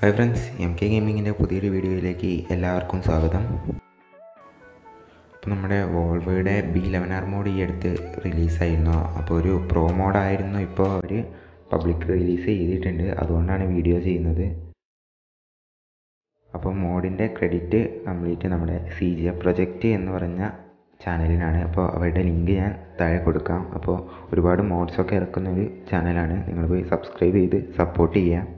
Hi friends M K ഗെയിമിങ്ങിന്റെ പുതിയൊരു വീഡിയോയിലേക്ക് എല്ലാവർക്കും സ്വാഗതം. അപ്പോൾ നമ്മുടെ വോൾവോയുടെ ബി ലെവൻ ആർ മോഡ് ഈ അടുത്ത് റിലീസായിരുന്നു അപ്പോൾ ഒരു പ്രോ മോഡായിരുന്നു ഇപ്പോൾ അവർ പബ്ലിക് റിലീസ് ചെയ്തിട്ടുണ്ട്. അതുകൊണ്ടാണ് വീഡിയോ ചെയ്യുന്നത്. അപ്പോൾ മോഡിന്റെ ക്രെഡിറ്റ് കംപ്ലീറ്റ് നമ്മുടെ സി ജി പ്രൊജക്റ്റ് എന്ന് പറഞ്ഞ ചാനലിനാണ് അപ്പോൾ അവരുടെ ലിങ്ക് ഞാൻ താഴെ കൊടുക്കാം. അപ്പോൾ ഒരുപാട് മോഡ്സൊക്കെ ഇറക്കുന്ന ഒരു ചാനലാണ് നിങ്ങൾ പോയി സബ്സ്ക്രൈബ് ചെയ്ത് സപ്പോർട്ട് ചെയ്യുക.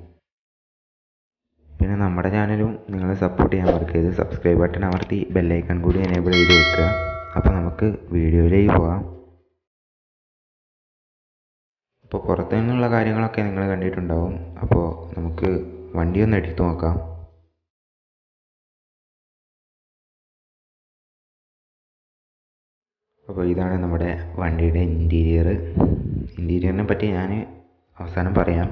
നമ്മുടെ ചാനലും നിങ്ങൾ സപ്പോർട്ട് ചെയ്യാൻ മറക്കരുത്. സബ്സ്ക്രൈബ് ബട്ടൺ അമർത്തി ബെല്ലൈക്കൺ കൂടി എനേബിൾ ചെയ്ത് വെക്കുക. അപ്പോൾ നമുക്ക് വീഡിയോയിലേക്ക് പോകാം. അപ്പോൾ പുറത്തു നിന്നുള്ള കാര്യങ്ങളൊക്കെ നിങ്ങൾ കണ്ടിട്ടുണ്ടാവും. അപ്പോൾ നമുക്ക് വണ്ടി ഒന്ന് എടുത്തു നോക്കാം. അപ്പോൾ ഇതാണ് നമ്മുടെ വണ്ടിയുടെ ഇന്റീരിയർ ഇന്റീരിയറിനെ പറ്റി ഞാൻ അവസാനം പറയാം.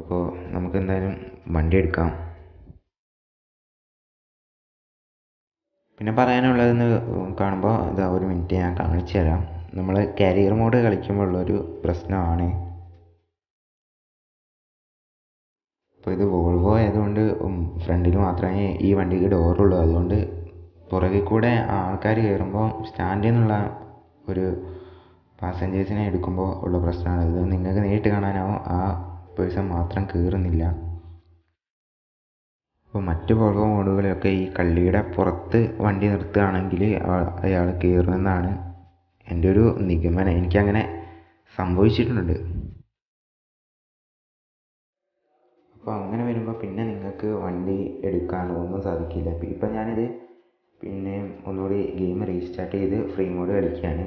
അപ്പോൾ നമുക്ക് എന്തായാലും വണ്ടി എടുക്കാം പിന്നെ പറയാനുള്ളതെന്ന് കാണുമ്പോൾ ഇതാ ഒരു മിനിറ്റ് ഞാൻ കാണിച്ചു തരാം. നമ്മൾ കാരിയർ മോഡ് കളിക്കുമ്പോൾ ഉള്ളൊരു പ്രശ്നമാണ്. അപ്പോൾ ഇത് വോൾവോ ആയതുകൊണ്ട് ഫ്രണ്ടിൽ മാത്രമേ ഈ വണ്ടിക്ക് ഡോറുള്ളൂ അതുകൊണ്ട് പുറകിൽ കൂടെ ആൾക്കാർ കയറുമ്പോൾ സ്റ്റാൻഡിൽ നിന്നുള്ള ഒരു പാസഞ്ചേഴ്സിനെ എടുക്കുമ്പോൾ ഉള്ള പ്രശ്നമാണ്. ഇത് നിങ്ങൾക്ക് നേരിട്ട് കാണാനാവും. ആ പേഴ്സൺ മാത്രം കയറുന്നില്ല അപ്പോൾ മറ്റ് പുറകു മോഡുകളിലൊക്കെ ഈ കള്ളിയുടെ പുറത്ത് വണ്ടി നിർത്തുകയാണെങ്കിൽ അയാൾ കയറുമെന്നാണ് എന്റെ ഒരു നിഗമനം. എനിക്കങ്ങനെ സംഭവിച്ചിട്ടുണ്ട്. അപ്പോൾ അങ്ങനെ വരുമ്പോൾ പിന്നെ നിങ്ങൾക്ക് വണ്ടി എടുക്കാൻ ഒന്നും സാധിക്കില്ല. ഇപ്പം ഞാനിത് പിന്നെ ഒന്നുകൂടി ഗെയിം റീസ്റ്റാർട്ട് ചെയ്ത് ഫ്രീ മോഡ് കളിക്കുകയാണ്.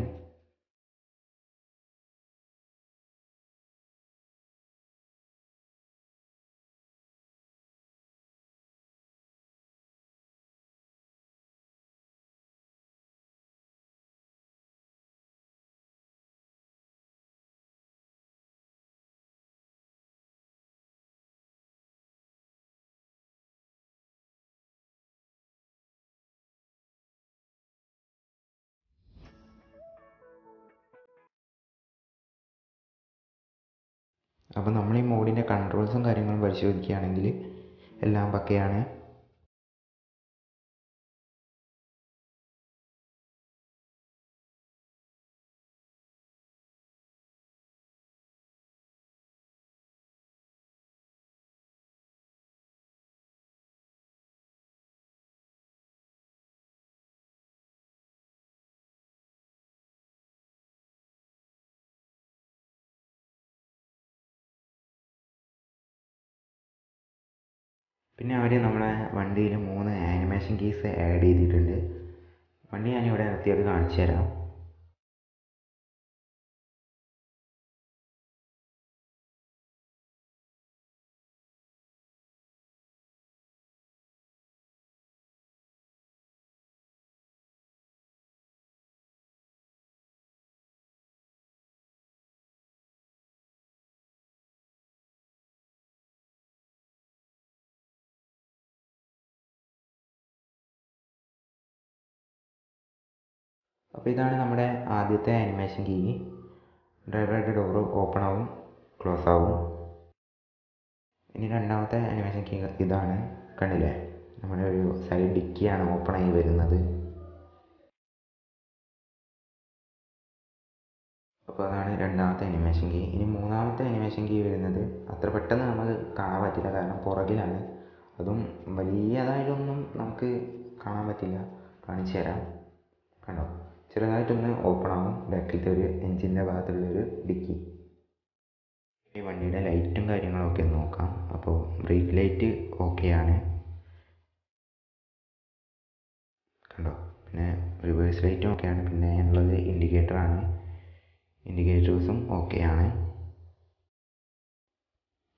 അപ്പോൾ നമ്മൾ ഈ മോഡിന്റെ കൺട്രോൾസും കാര്യങ്ങളും പരിശോധിക്കുകയാണെങ്കിൽ എല്ലാം പക്കയാണ്. പിന്നെ അവർ നമ്മളെ വണ്ടിയിൽ മൂന്ന് ആനിമേഷൻ കീസ് ആഡ് ചെയ്തിട്ടുണ്ട്. വണ്ടി ഞാനിവിടെ നിർത്തിയത് കാണിച്ചു തരാം അപ്പോൾ ഇതാണ് നമ്മുടെ ആദ്യത്തെ ആനിമേഷൻ കീ ഡ്രൈവറുടെ ഡോറ് ഓപ്പൺ ആവും ക്ലോസ് ആവും. ഇനി രണ്ടാമത്തെ ആനിമേഷൻ കീ ഇതാണ്. കണ്ടില്ലേ? നമ്മുടെ ഒരു സൈഡ് ഡിക്കിയാണ് ഓപ്പൺ ആയി വരുന്നത്. അപ്പോൾ അതാണ് രണ്ടാമത്തെ അനിമേഷൻ കീ ഇനി മൂന്നാമത്തെ അനിമേഷൻ കീ വരുന്നത് അത്ര പെട്ടെന്ന് നമുക്ക് കാണാൻ പറ്റില്ല കാരണം പുറകിലാണ്. അതും വലിയതായിട്ടൊന്നും നമുക്ക് കാണാൻ പറ്റില്ല. കാണിച്ചു തരാം. കണ്ടോ? ചെറുതായിട്ടൊന്ന് ഓപ്പൺ ആവും ബാക്കിലത്തെ ഒരു എൻജിന്റെ ഭാഗത്തുള്ളൊരു ഡിക്കി. ഈ വണ്ടിയുടെ ലൈറ്റും കാര്യങ്ങളൊക്കെ നോക്കാം. അപ്പോൾ ബ്രേക്ക് ലൈറ്റ് ഓക്കെയാണ്. കണ്ടോ? പിന്നെ റിവേഴ്സ് ലൈറ്റും ഒക്കെയാണ് പിന്നെ ഉള്ളത് ഇൻഡിക്കേറ്ററാണ്. ഇൻഡിക്കേറ്റേഴ്സും ഓക്കെയാണ്.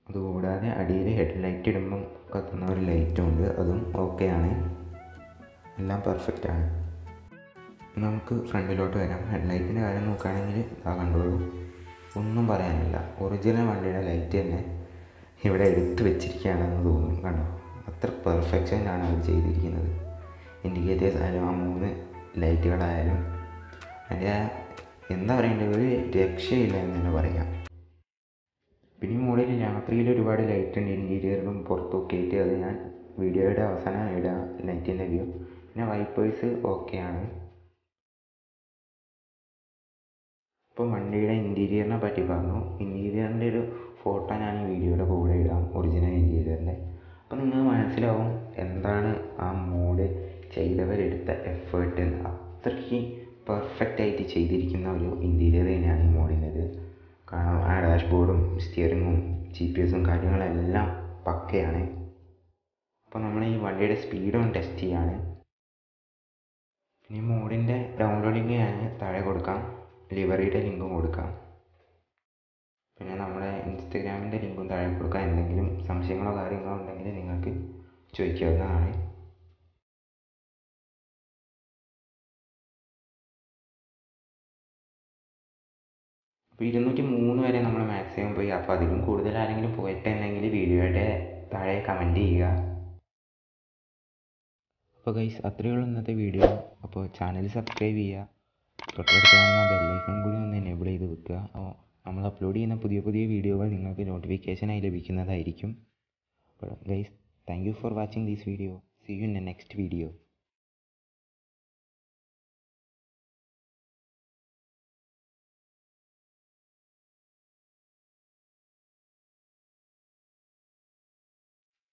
അതുകൂടാതെ അടിയിൽ ഹെഡ് ലൈറ്റ് ഇടുമ്പം കത്തുന്ന ഒരു ലൈറ്റും ഉണ്ട്. അതും ഓക്കെയാണ്. എല്ലാം പെർഫെക്റ്റ് ആണ് നമുക്ക് ഫ്രണ്ടിലോട്ട് വരാം. ഹെഡ്ലൈറ്റിന്റെ കാര്യം നോക്കുകയാണെങ്കിൽ ആ കണ്ടോളൂ. ഒന്നും പറയാനില്ല. ഒറിജിനൽ വണ്ടിയുടെ ലൈറ്റ് തന്നെ ഇവിടെ എടുത്തു വെച്ചിരിക്കുകയാണെന്ന് തോന്നും കണ്ടോ? അത്ര പെർഫെക്ഷനാണ് അവർ ചെയ്തിരിക്കുന്നത്. ഇൻഡിക്കേറ്റേഴ്സ് ആയാലും ആ മൂന്ന് ലൈറ്റുകളായാലും. അതിന്റെ എന്താ പറയേണ്ടത്? ഒരു രക്ഷയില്ല എന്ന് തന്നെ പറയാം. പിന്നെ മുകളിൽ രാത്രിയിൽ ഒരുപാട് ലൈറ്റ് ഉണ്ട്. ഇന്റീരിയറിലും പുറത്തൊക്കെ ആയിട്ട്. അത് ഞാൻ വീഡിയോയുടെ അവസാനം ഇടാം. ലൈറ്റിന്റെ വ്യൂ. പിന്നെ വൈപ്പേഴ്സ് ഓക്കെയാണ്. ഇപ്പോൾ വണ്ടിയുടെ ഇന്റീരിയറിനെ പറ്റി പറഞ്ഞു. ഇന്റീരിയറിന്റെ ഒരു ഫോട്ടോ ഞാൻ ഈ വീഡിയോയുടെ കൂടെ ഇടാം ഒറിജിനൽ ഇന്റീരിയറിന്റെ. അപ്പോൾ നിങ്ങൾ മനസ്സിലാവും എന്താണ് ആ മോഡ് ചെയ്തവരെടുത്ത എഫേർട്ട് എന്ന് അത്രയ്ക്ക് പെർഫെക്റ്റ് ആയിട്ട് ചെയ്തിരിക്കുന്ന ഒരു ഇന്റീരിയർ തന്നെയാണ് ഈ മോഡിന്റെത്. കാരണം ആ ഡാഷ്ബോർഡും സ്റ്റിയറിങ്ങും ജി പി എസും കാര്യങ്ങളെല്ലാം പക്കയാണ്. അപ്പോൾ നമ്മൾ ഈ വണ്ടിയുടെ സ്പീഡ് ഒന്ന് ടെസ്റ്റ് ചെയ്യാണ്. ഈ മോഡിന്റെ ഡൗൺലോഡിങ് ഞാൻ താഴെ കൊടുക്കാം. ലിവറിയുടെ ലിങ്കും കൊടുക്കാം. പിന്നെ നമ്മുടെ ഇൻസ്റ്റഗ്രാമിന്റെ ലിങ്കും താഴെ കൊടുക്കാം. എന്തെങ്കിലും സംശയങ്ങളോ കാര്യങ്ങളോ ഉണ്ടെങ്കിൽ നിങ്ങൾക്ക് ചോദിക്കാവുന്നതാണ്. അപ്പോൾ ഇരുന്നൂറ്റി മൂന്ന് വരെ നമ്മൾ മാക്സിമം പോയി. അപ്പോൾ അതിലും കൂടുതൽ ആരെങ്കിലും പോയിട്ടുണ്ടെങ്കിൽ വീഡിയോയുടെ താഴെ കമന്റ് ചെയ്യുക. അപ്പോൾ ഗൈസ് അത്രയേ ഉള്ളൂ ഇന്നത്തെ വീഡിയോ അപ്പോൾ ചാനൽ സബ്സ്ക്രൈബ് ചെയ്യുക. തൊട്ടടുത്ത് കാണുന്ന ബെല്ലൈക്കൺ കൂടി ഒന്ന് എനേബിൾ ചെയ്ത് വെക്കുക. അപ്പോൾ നമ്മൾ അപ്ലോഡ് ചെയ്യുന്ന പുതിയ പുതിയ വീഡിയോകൾ നിങ്ങൾക്ക് നോട്ടിഫിക്കേഷനായി ലഭിക്കുന്നതായിരിക്കും. അപ്പോൾ guys thank you for watching this video see you in next video